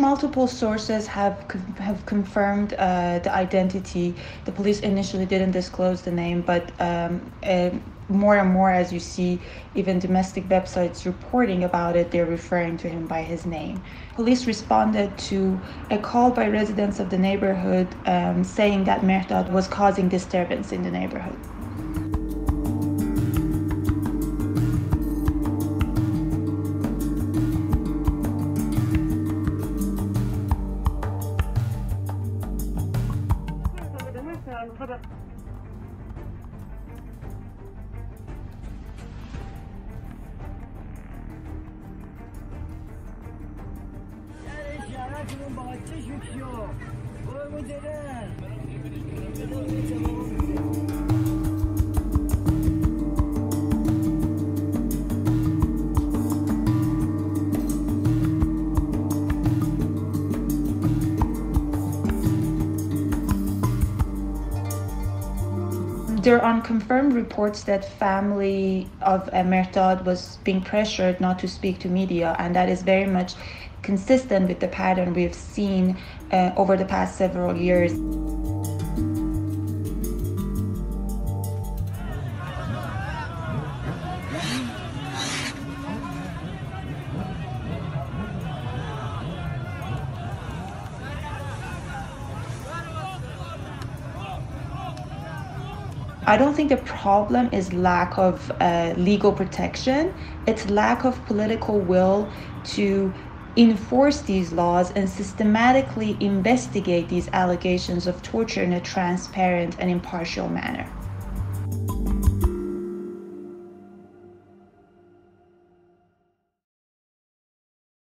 Multiple sources have have confirmed uh, the identity. The police initially didn't disclose the name, but um, more and more, as you see, even domestic websites reporting about it, they're referring to him by his name. Police responded to a call by residents of the neighborhood um, saying that Mehrdad was causing disturbance in the neighborhood. yanımda da Şarkının bahçe şükür. Koy mu dere? There are unconfirmed reports that family of Mehrdad was being pressured not to speak to media, and that is very much consistent with the pattern we've seen uh, over the past several years. I don't think the problem is lack of uh, legal protection. It's lack of political will to enforce these laws and systematically investigate these allegations of torture in a transparent and impartial manner.